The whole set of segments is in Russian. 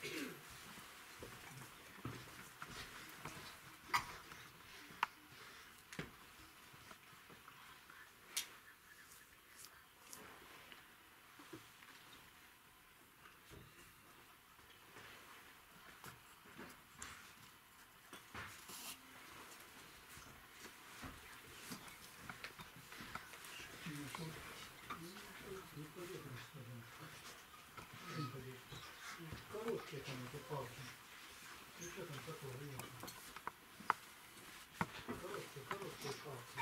Perfect. Короткие там эти палки. Ну что там Ильюша? Короткие, короткие палки.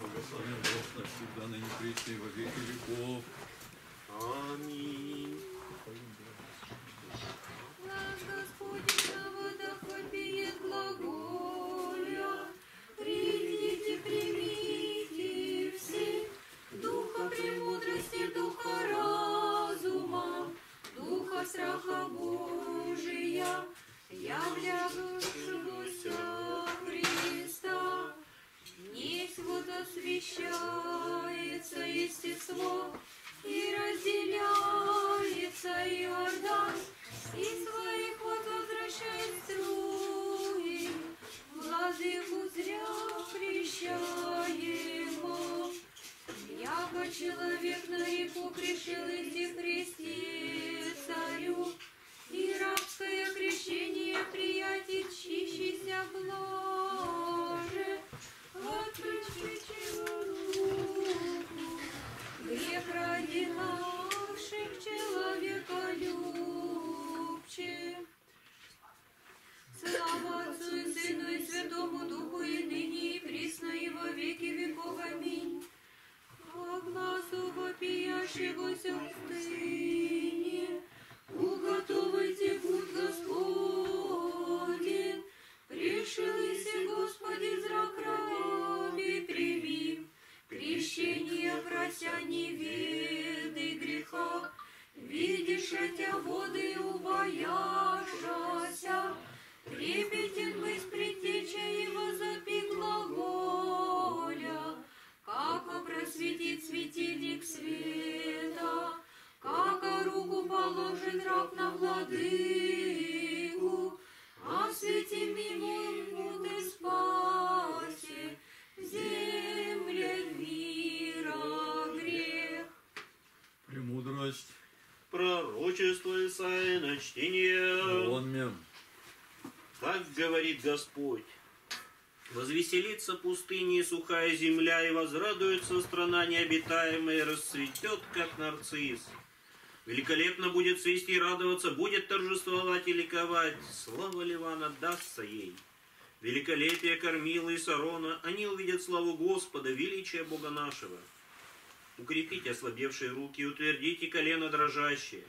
Благословен Бог навсегда, ныне пресне и во веки веков. Аминь. have loved. На чтение. Мем. Так говорит Господь. Возвеселится пустыня и сухая земля, и возрадуется страна необитаемая, и расцветет, как нарцисс. Великолепно будет цвести и радоваться, будет торжествовать и ликовать. Слава Ливана дастся ей. Великолепие кормила и Сарона, они увидят славу Господа, величие Бога нашего. Укрепите ослабевшие руки, утвердите колено дрожащие.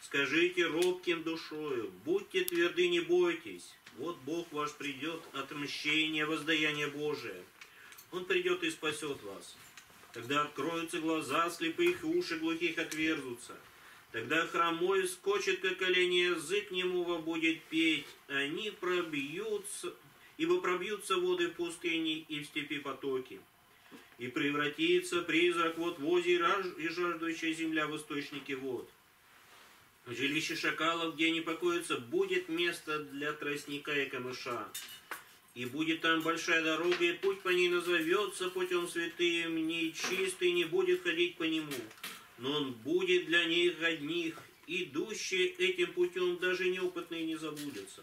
Скажите робким душою, будьте тверды, не бойтесь. Вот Бог ваш придет, отмщение, воздаяние Божие. Он придет и спасет вас. Тогда откроются глаза слепых, и уши глухих отверзутся. Тогда хромой скочит, как олень, и язык немого будет петь. Они пробьются, ибо пробьются воды в пустыне и в степи потоки. И превратится призрак вот в раж- и жаждущая земля в источнике вод. В жилище шакалов, где они покоятся, будет место для тростника и камыша. И будет там большая дорога, и путь по ней назовется путем святым, нечистый не будет ходить по нему. Но он будет для них одних, идущие этим путем даже неопытные не заблудятся.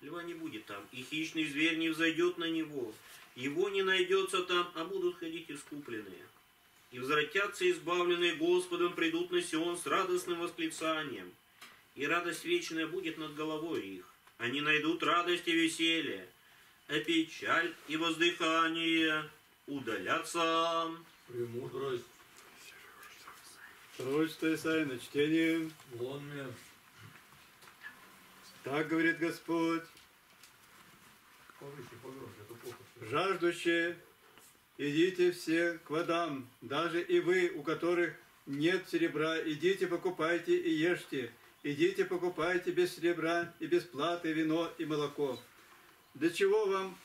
Льва не будет там, и хищный зверь не взойдет на него. Его не найдется там, а будут ходить искупленные. И возвратятся избавленные Господом, придут на Сион с радостным восклицанием. И радость вечная будет над головой их. Они найдут радость и веселье, а печаль и воздыхание удалятся. Премудрость. Пророчество Исаия на чтение. Вон мем. Так говорит Господь, Повыше, погромче, то плохо слышно. жаждущие, идите все к водам, даже и вы, у которых нет серебра, идите покупайте и ешьте. Идите покупайте без серебра и без платы вино и молоко. Для чего вам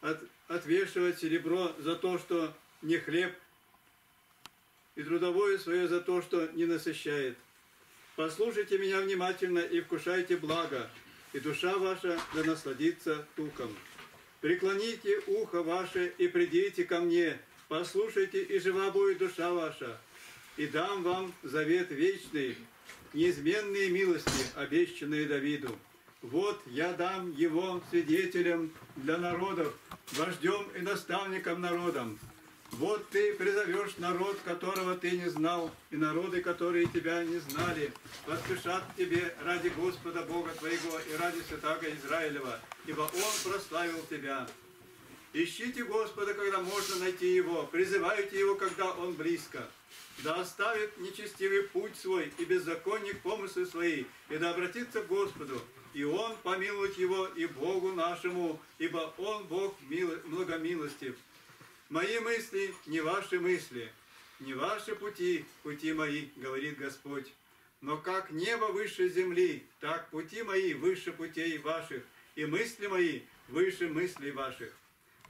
от, отвешивать серебро за то, что не хлеб, и трудовое свое за то, что не насыщает? Послушайте меня внимательно и вкушайте благо, и душа ваша да насладится туком. Преклоните ухо ваше и придите ко мне, послушайте, и жива будет душа ваша, и дам вам завет вечный, неизменные милости, обещанные Давиду. Вот я дам его свидетелем для народов, вождем и наставником народам. Вот ты призовешь народ, которого ты не знал, и народы, которые тебя не знали, поспешат к тебе ради Господа Бога твоего и ради Святаго Израилева, ибо Он прославил тебя. Ищите Господа, когда можно найти Его, призывайте Его, когда Он близко. Да оставит нечестивый путь свой и беззаконник помыслы свои, и да обратится к Господу, и Он помилует его и Богу нашему, ибо Он Бог мил- многомилостив. Мои мысли не ваши мысли, не ваши пути, пути мои, говорит Господь. Но как небо выше земли, так пути мои выше путей ваших, и мысли мои выше мыслей ваших.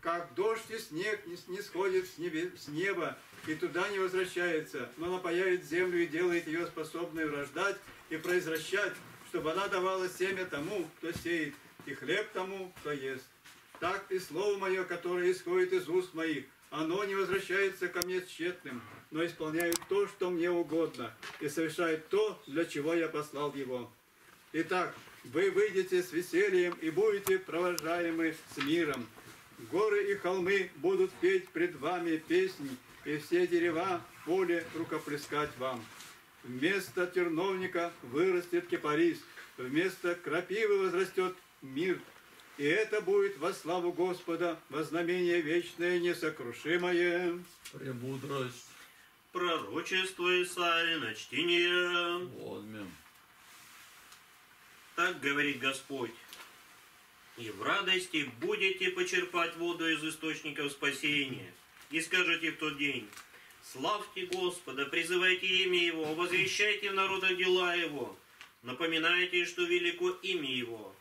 Как дождь и снег не сходит с неба и туда не возвращается, но напаяет землю и делает ее способной рождать и произвращать, чтобы она давала семя тому, кто сеет, и хлеб тому, кто ест. Так и слово мое, которое исходит из уст моих, оно не возвращается ко мне тщетным, но исполняет то, что мне угодно, и совершает то, для чего я послал его. Итак, вы выйдете с весельем и будете провожаемы с миром. Горы и холмы будут петь пред вами песни, и все дерева поле рукоплескать вам. Вместо терновника вырастет кипарис, вместо крапивы возрастет мир. И это будет во славу Господа, во знамение вечное, несокрушимое. Премудрость. Пророчество Исаии на чтение. Отмем. Так говорит Господь. И в радости будете почерпать воду из источников спасения. И скажете в тот день, славьте Господа, призывайте имя Его, возвещайте в народах дела Его, напоминайте, что велико имя Его.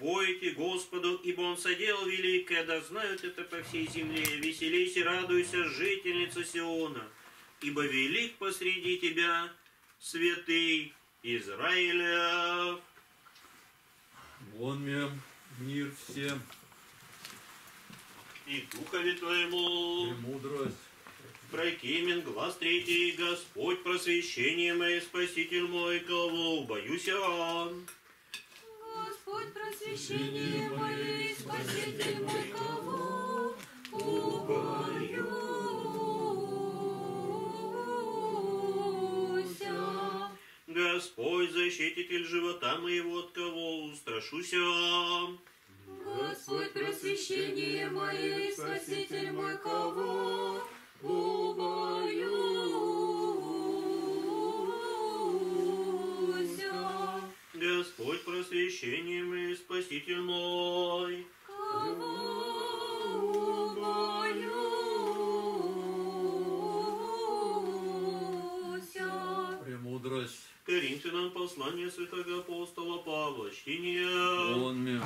Пойте Господу, ибо Он соделал великое, да знают это по всей земле. Веселись и радуйся, жительница Сиона, ибо велик посреди тебя святый Израилев. Отмем. Мир всем. И духове твоему Премудрость. прокимен глаз третий, Господь просвещение мое, Спаситель мой, кого боюсь я. Господь, просвещение мое, и Спаситель мой, кого убоюся. Господь защититель живота моего, от кого устрашуся. Господь, просвещение мое, и Спаситель мой, кого убоюся. Господь просвещение мое, Спаситель мой. Премудрость. Коринфянам послание святого апостола Павла, чтение. Отмем.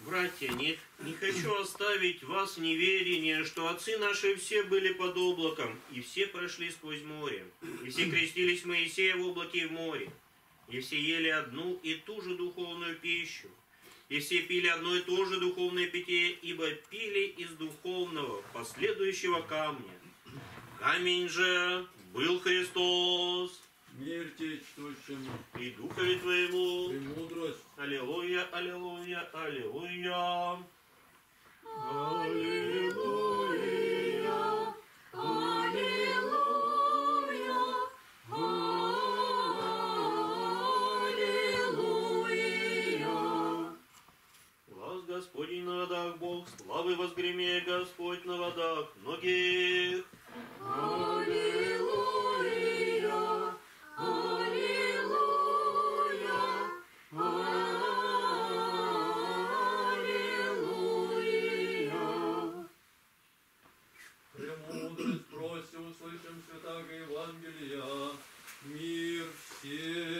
Братья, не, не хочу оставить вас в неверии, что отцы наши все были под облаком, и все прошли сквозь море, и все крестились в Моисея в облаке и в море, и все ели одну и ту же духовную пищу, и все пили одно и то же духовное питье, ибо пили из духовного последующего камня. Камень же был Христос, Мир тебе чтущему. и духове твоему. Премудрость. Аллилуйя, аллилуйя, аллилуйя. Аллилуйя, Господень на водах, Бог славы возгреме, Господь на водах многих. Аллилуйя, аллилуйя, аллилуйя. Премудрость просим, услышим святаго Евангелия, мир всем.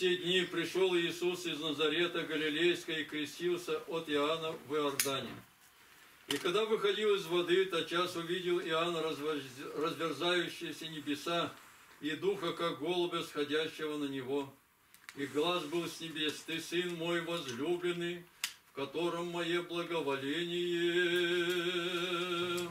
Те дни, пришел Иисус из Назарета Галилейска и крестился от Иоанна в Иордане. И когда выходил из воды, тотчас увидел Иоанн развоз- разверзающиеся небеса и духа, как голубя, сходящего на него. И глаз был с небес, «Ты, Сын мой возлюбленный, в котором мое благоволение».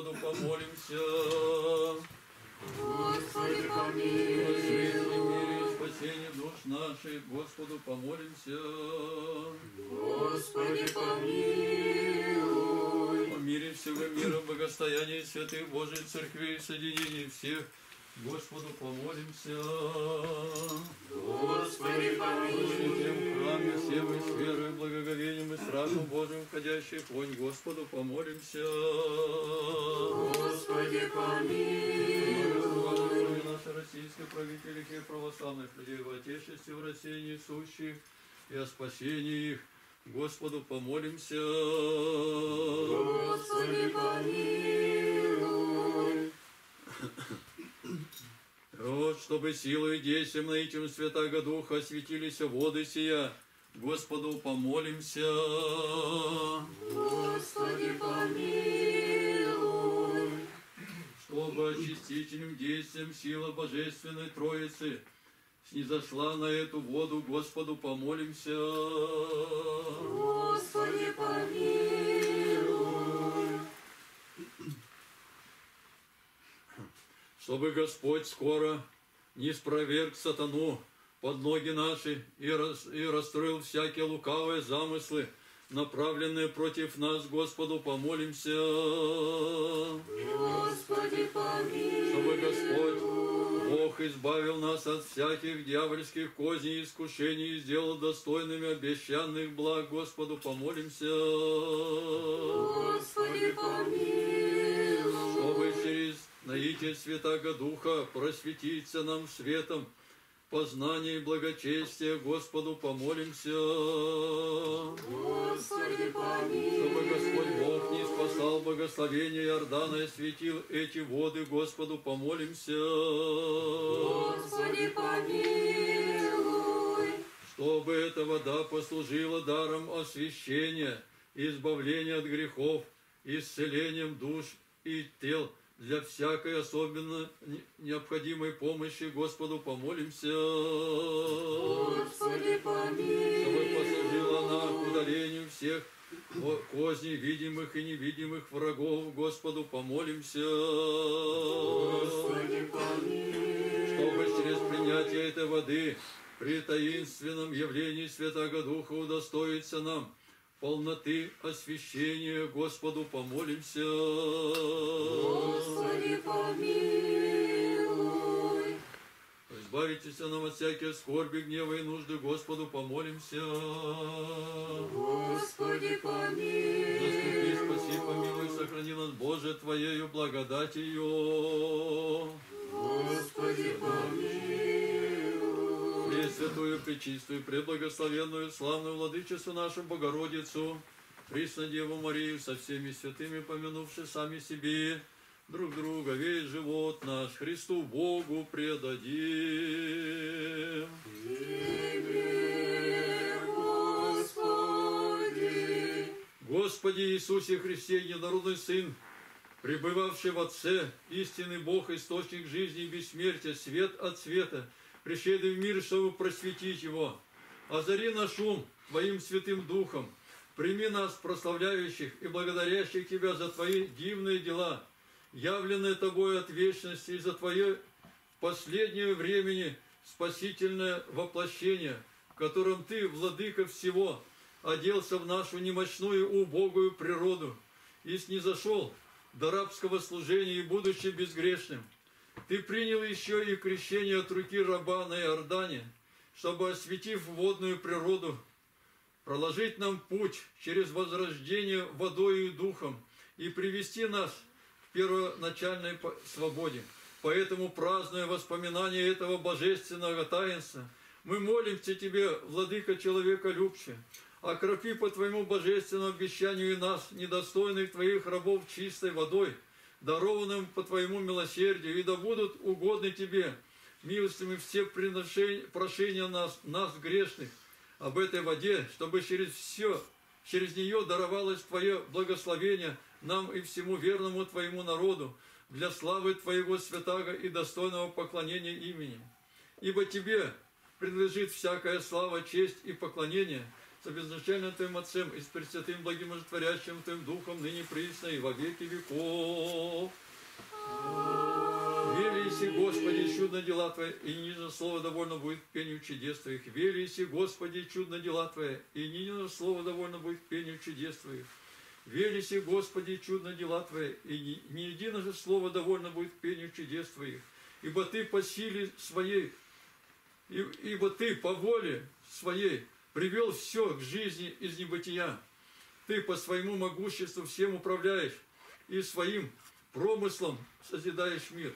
Господу помолимся. Господи, помилуй. светлом мире и спасении душ наших, Господу помолимся. Господи, помилуй. О мире всего мира, благостоянии святых Божьей Церкви и соединении всех, Господу помолимся. Господи, Божьим входящий вонь, Господу помолимся. Господи, помилуй. Благослови наши российские правители и православных людей в Отечестве, в России несущих, и о спасении их. Господу помолимся. Господи, помилуй. Вот, чтобы силой действием на этим Святаго Духа осветились воды сия. Господу помолимся. Господи, помилуй. Чтобы очистительным действием сила Божественной Троицы снизошла на эту воду, Господу помолимся. Господи, помилуй. Чтобы Господь скоро не спроверг сатану под ноги наши и, рас, и расстроил всякие лукавые замыслы, направленные против нас, Господу помолимся. Господи, помилуй. Чтобы Господь, Бог, избавил нас от всяких дьявольских козней и искушений и сделал достойными обещанных благ, Господу помолимся. Господи, помилуй. чтобы через наитие Святаго Духа просветиться нам светом познания и благочестия, Господу помолимся. Господи, Чтобы помилуй. Господь Бог не спасал благословения Иордана и светил эти воды, Господу помолимся. Господи, помилуй. Чтобы эта вода послужила даром освящения, избавления от грехов, исцелением душ и тел, для всякой особенно не- необходимой помощи Господу помолимся. Господи, Чтобы помилуй. послужила она к удалению всех ко- козней видимых и невидимых врагов, Господу помолимся. Господи, помилуй. Чтобы через принятие этой воды при таинственном явлении Святаго Духа удостоиться нам полноты освящения, Господу помолимся. Господи, помилуй. Избавитесь нам от всяких скорби, гнева и нужды, Господу помолимся. Господи, Заступи, помилуй. спаси, помилуй, сохрани нас, Боже, Твоею благодатью. Господи, помилуй. Пресвятую, Пречистую, Преблагословенную, славную Владычицу нашу Богородицу, Пресна Деву Марию, со всеми святыми, помянувши сами себе, друг друга, весь живот наш Христу Богу предадим. Тебе, Господи. Господи Иисусе Христе, единородный Сын, пребывавший в Отце, истинный Бог, источник жизни и бессмертия, свет от света, пришедший в мир, чтобы просветить его. Озари наш ум Твоим Святым Духом, прими нас, прославляющих и благодарящих Тебя за Твои дивные дела, явленные Тобой от вечности и за Твое последнее времени спасительное воплощение, в котором Ты, Владыка всего, оделся в нашу немощную убогую природу и снизошел до рабского служения и будучи безгрешным. Ты принял еще и крещение от руки раба на Иордане, чтобы, осветив водную природу, проложить нам путь через возрождение водою и духом и привести нас к первоначальной свободе. Поэтому, празднуя воспоминание этого божественного таинства, мы молимся Тебе, Владыка человека любче, окропи по Твоему божественному обещанию и нас, недостойных Твоих рабов, чистой водой, дарованным по Твоему милосердию, и да будут угодны Тебе, милостями все прошения нас, нас грешных, об этой воде, чтобы через все, через нее даровалось Твое благословение нам и всему верному Твоему народу, для славы Твоего святаго и достойного поклонения имени. Ибо Тебе принадлежит всякая слава, честь и поклонение с обезначальным Твоим Отцем и с Пресвятым Благим Ожитворящим Твоим Духом, ныне присно и во веки веков. Велиси, Господи, чудно дела Твои, и ниже слово довольно будет пению чудес Твоих. Велиси, Господи, чудно дела Твои, и ниже слово довольно будет пению чудес Твоих. Велиси, Господи, чудно дела Твои, и ни, ни единого слова довольно будет пению чудес Твоих. Ибо Ты по силе своей, и, ибо Ты по воле своей привел все к жизни из небытия. Ты по своему могуществу всем управляешь и своим промыслом созидаешь мир.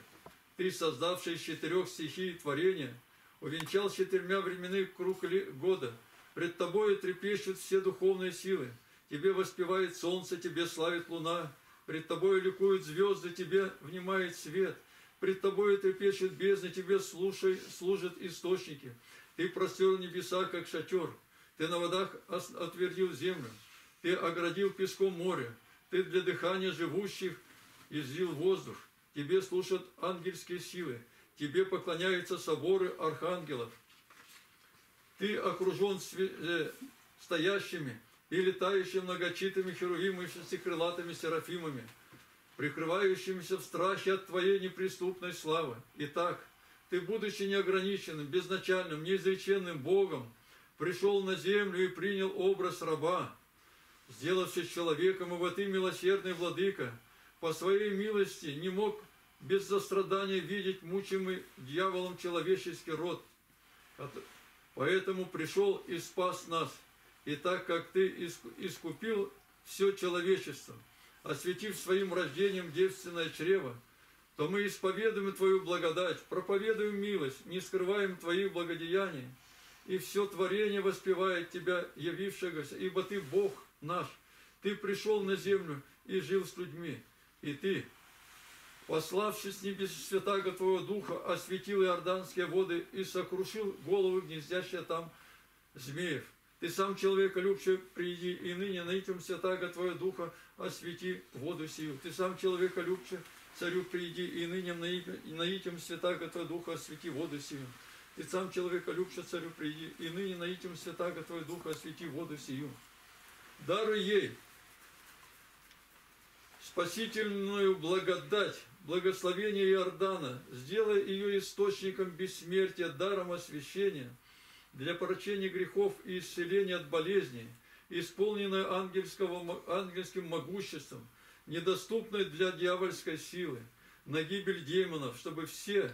Ты, создавший из четырех стихий творения, увенчал четырьмя временных круг года. Пред тобою трепещут все духовные силы. Тебе воспевает солнце, тебе славит луна. Пред тобою ликуют звезды, тебе внимает свет. Пред тобою трепещут бездны, тебе слушай, служат источники. Ты простер небеса, как шатер. Ты на водах отвердил землю. Ты оградил песком море. Ты для дыхания живущих излил воздух. Тебе слушают ангельские силы. Тебе поклоняются соборы архангелов. Ты окружен э, стоящими и летающими многочитыми херувимами и шестикрылатыми серафимами, прикрывающимися в страхе от Твоей неприступной славы. Итак, Ты, будучи неограниченным, безначальным, неизреченным Богом, пришел на землю и принял образ раба, сделавшись человеком, и вот Ты, милосердный Владыка, по своей милости не мог без сострадания видеть мучимый дьяволом человеческий род. Поэтому пришел и спас нас. И так как Ты искупил все человечество, осветив своим рождением девственное чрево, то мы исповедуем Твою благодать, проповедуем милость, не скрываем Твоих благодеяний, и все творение воспевает Тебя, явившегося, ибо Ты Бог наш, Ты пришел на землю и жил с людьми, и ты, пославшись с небес святаго Твоего Духа, осветил иорданские воды и сокрушил головы гнездящие там змеев. Ты сам человека любче приди, и ныне на этим святаго Твоего Духа освети воду сию. Ты сам человека любче царю приди, и ныне на этим святаго Твоего Духа освети воду сию. Ты сам человека любче царю приди, и ныне на этим святаго Твоего Духа освети воду сию. Даруй ей спасительную благодать, благословение Иордана, сделай ее источником бессмертия, даром освящения, для поручения грехов и исцеления от болезней, исполненной ангельским могуществом, недоступной для дьявольской силы, на гибель демонов, чтобы все,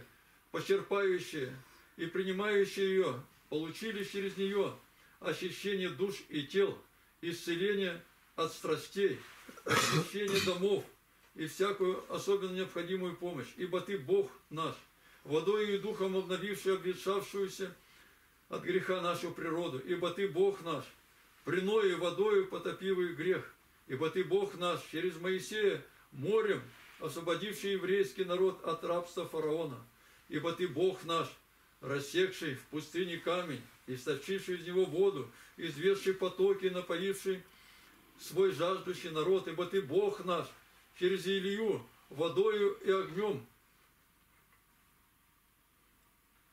почерпающие и принимающие ее, получили через нее очищение душ и тел, исцеление от страстей, освящение домов и всякую особенно необходимую помощь. Ибо Ты Бог наш, водой и духом обновивший обветшавшуюся от греха нашу природу. Ибо Ты Бог наш, приною водою потопивый грех. Ибо Ты Бог наш, через Моисея морем освободивший еврейский народ от рабства фараона. Ибо Ты Бог наш, рассекший в пустыне камень, источивший из него воду, изведший потоки, напоивший свой жаждущий народ, ибо Ты Бог наш, через Илью, водою и огнем,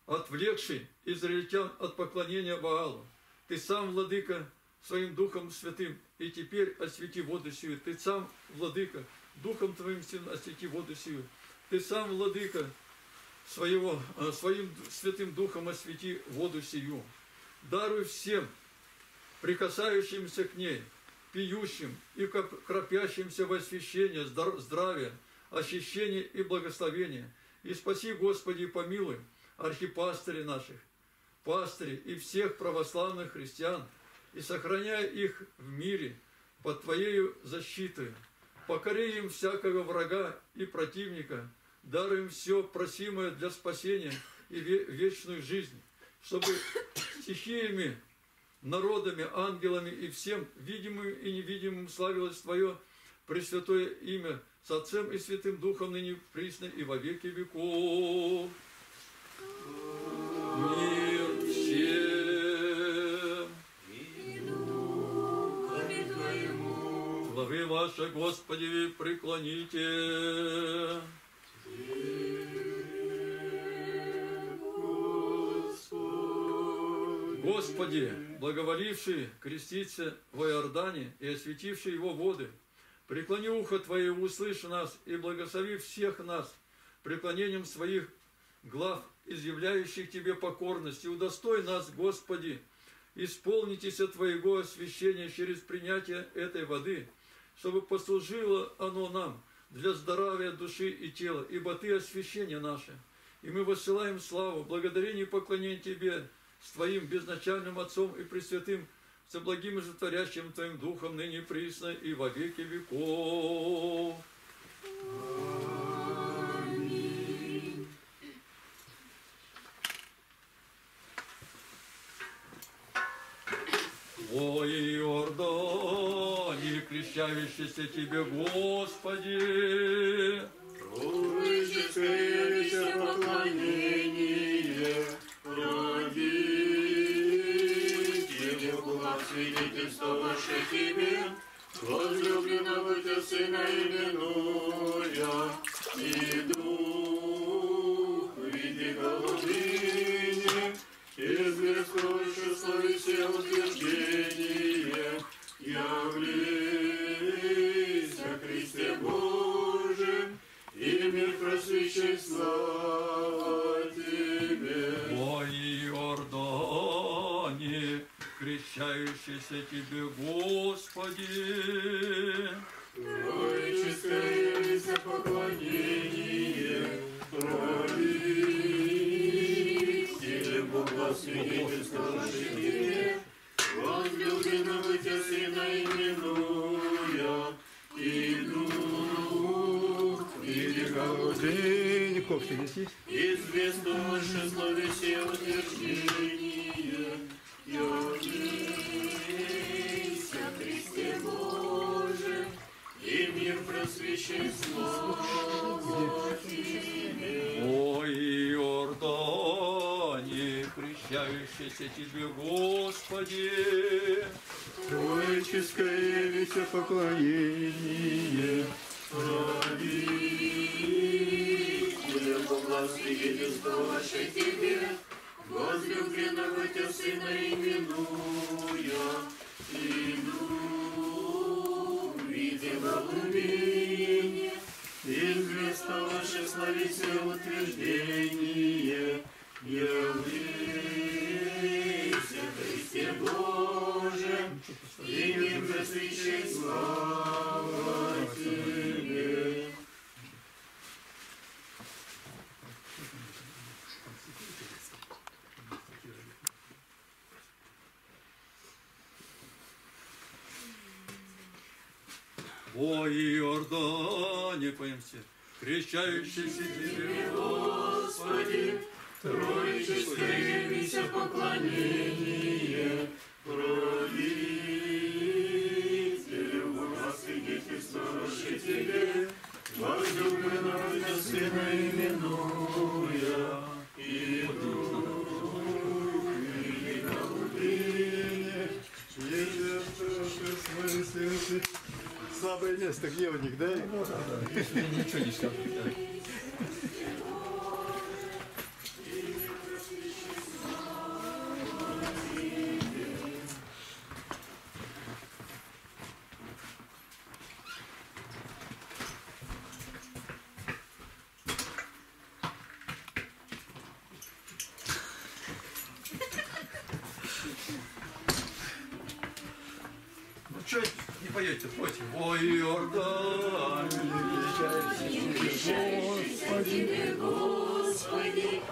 отвлекший израильтян от поклонения Ваалу. Ты сам, Владыка, своим Духом Святым, и теперь освети воду сию. Ты сам, Владыка, Духом Твоим Сыном освети воду сию. Ты сам, Владыка, своего, а, своим Святым Духом освети воду сию. Даруй всем, прикасающимся к ней, пьющим и кропящимся в освящение, здравие, очищение и благословение. И спаси, Господи, и помилуй архипастырей наших, пастырей и всех православных христиан, и сохраняй их в мире под Твоею защитой. Покори им всякого врага и противника, даруем все просимое для спасения и ве- вечную жизнь, чтобы стихиями, народами, ангелами и всем видимым и невидимым славилось Твое Пресвятое имя с Отцем и Святым Духом ныне присно и во веки веков. Мир всем! И. Главы ваши, Господи, преклоните. Господи, благоволивший креститься в Иордане и осветивший его воды, преклони ухо Твое услышь нас, и благослови всех нас преклонением своих глав, изъявляющих Тебе покорность, и удостой нас, Господи, исполнитесь Твоего освящения через принятие этой воды, чтобы послужило оно нам для здоровья души и тела, ибо Ты освящение наше. И мы высылаем славу, благодарение и поклонение Тебе с Твоим безначальным Отцом и Пресвятым, со благим и животворящим Твоим Духом, ныне присно и во веки веков. Крещающийся Тебе, Господи, весе поклонение, родители была свидетельствовавши тебе, возлюбленного тебя сына именуя, и крещающийся Тебе, О Иордане, крещающийся Тебе, Господи. Троическое весопоклонение, Родителя Бога свидетельствовавши Тебе, возлюбленного Тебя Сына именуя, все утверждение, явись о Христе Божьем, и мир просвещай слава Тебе. О Иордане, поем все, крещающийся Тебе, Господи, Троическое родителю Бога свидетельствовавши Тебе, возлюбленного Сына именуя, и Слабое место, где у них, да? Ничего не Тебе, Господи,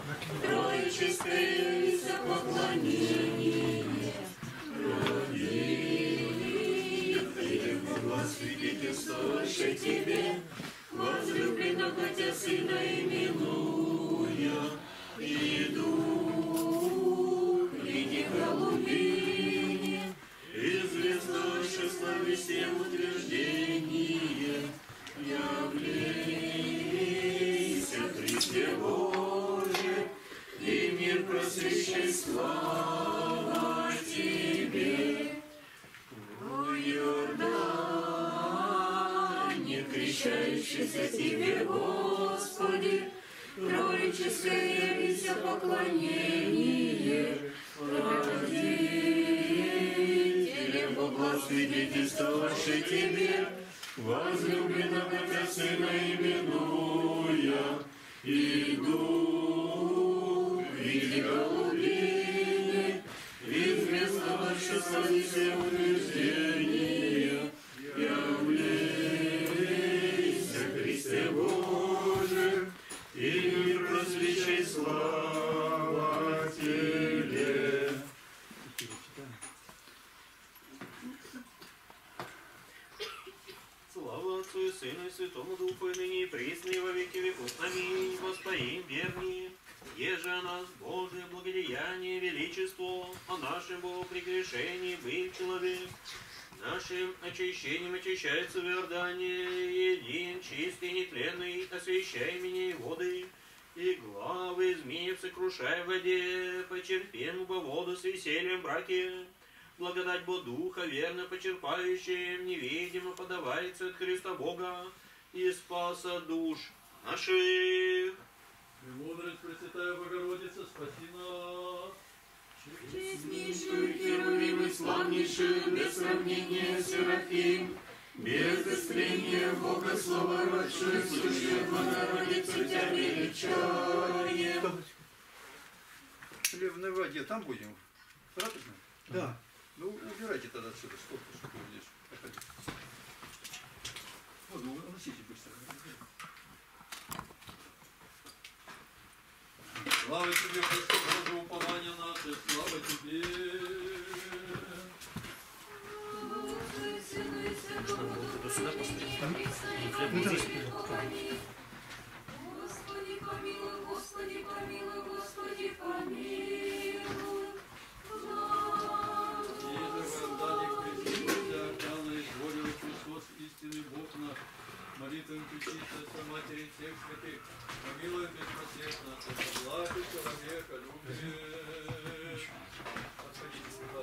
троическое весопоклонение. свидетельствовавши Тебе, возлюбленного Отца Сына именуя, возлюбленного Сына именуя, и очищением очищается в Иордане, един, чистый, нетленный, освящай меня и воды, и главы змеев сокрушай в воде, почерпем по воду с весельем браке. Благодать Бо Духа, верно почерпающим, невидимо подавается от Христа Бога и спаса душ наших. Премудрость Пресвятая Богородица, спаси нас. Честнейшую Славнейшую, без сравнения Серафим, без истления Бога Слова родшую, сущую Богородицу Тебя величаем. В Ливной воде, там будем? Правильно? Да. Ну, убирайте тогда отсюда, сколько, чтобы здесь ну, носите быстро. Слава тебе, Христос, Боже, упование наше, слава тебе. Иордане крестился, Океана изволил Христос, истинный Бог наш. Молитвам Пречистая Матери всех помилуй беспросветно, это благо человека, любит. Подходите сюда,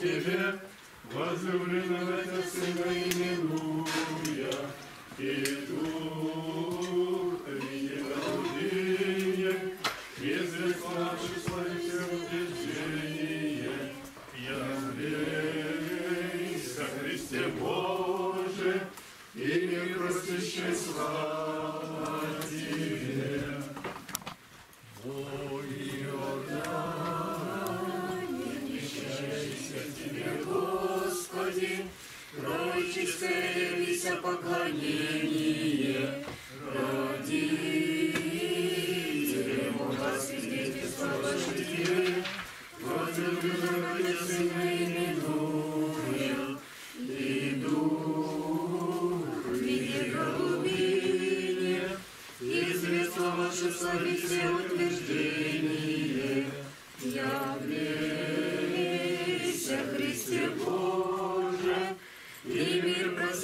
Тебе, возлюбленного Сына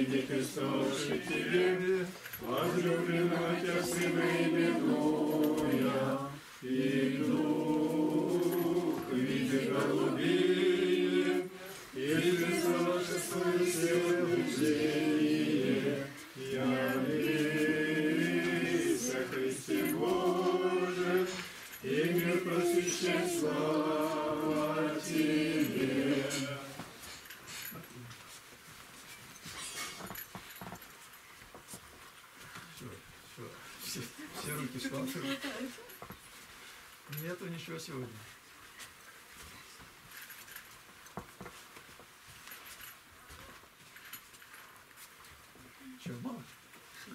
Бога свидетельствовавший Тебе, возлюбленного Отца Сына именуя, и дух в виде голубей,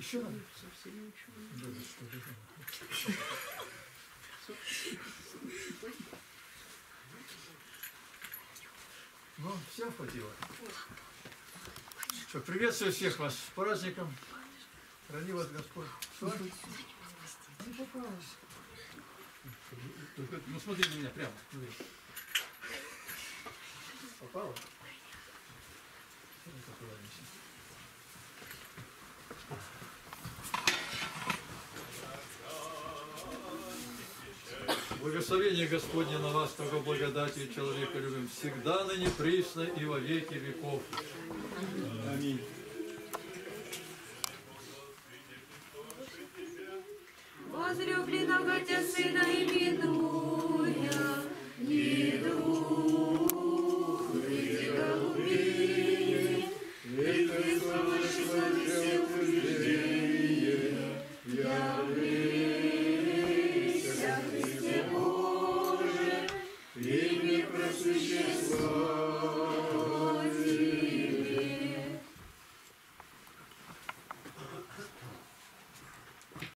Еще там? Ну, все хватило. Что, приветствую всех вас с праздником. Храни вас Господь. Не попалось. Только, ну смотри на меня прямо. смотри. Благословение Господне на вас, только благодатью человека любим, всегда, ныне, присно и во веки веков. Аминь. Возлюбленного Отца Сына именуя,